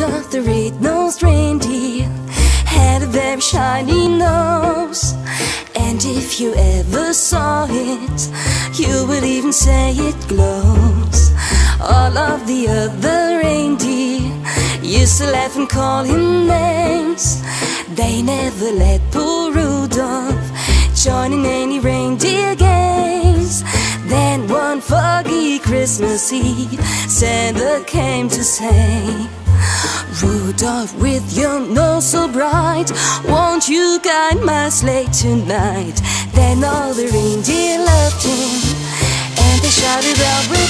The red-nosed reindeer had a very shiny nose. And if you ever saw it, you would even say it glows. All of the other reindeer used to laugh and call him names. They never let poor Rudolph join in any reindeer games. Then one foggy Christmas Eve, Santa came to say, Rudolph, with your nose so bright, won't you guide my sleigh tonight? Then all the reindeer loved him, and they shouted out with